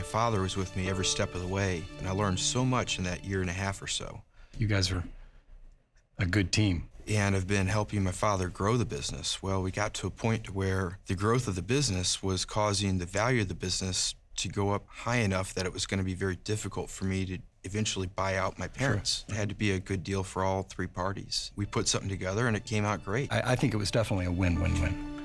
My father was with me every step of the way, and I learned so much in that year and a half or so. You guys are a good team. And I've been helping my father grow the business. Well, we got to a point where the growth of the business was causing the value of the business to go up high enough that it was going to be very difficult for me to eventually buy out my parents. Sure. It had to be a good deal for all three parties. We put something together and it came out great. I, I think it was definitely a win-win-win.